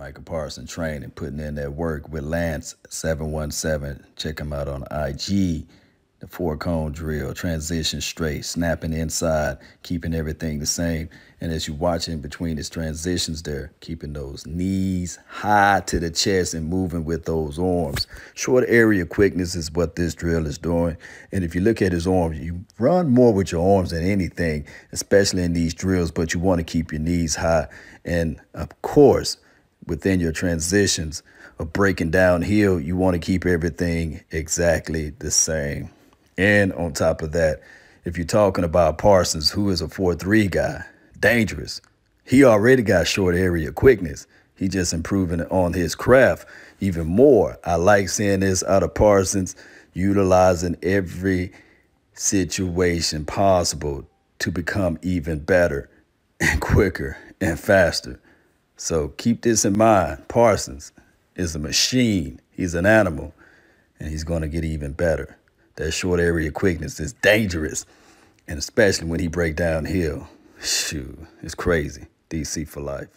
Micah Parsons training, putting in that work with Lance717. Check him out on IG. The four cone drill, transition straight, snapping inside, keeping everything the same. And as you watching between his transitions there, keeping those knees high to the chest and moving with those arms. Short area quickness is what this drill is doing. And if you look at his arms, you run more with your arms than anything, especially in these drills, but you want to keep your knees high. And of course, within your transitions of breaking downhill, you want to keep everything exactly the same. And on top of that, if you're talking about Parsons, who is a 4-3 guy, dangerous. He already got short area quickness. He just improving on his craft even more. I like seeing this out of Parsons, utilizing every situation possible to become even better and quicker and faster. So keep this in mind. Parsons is a machine. He's an animal, and he's going to get even better. That short area quickness is dangerous, and especially when he break downhill. Shoot, it's crazy. DC for life.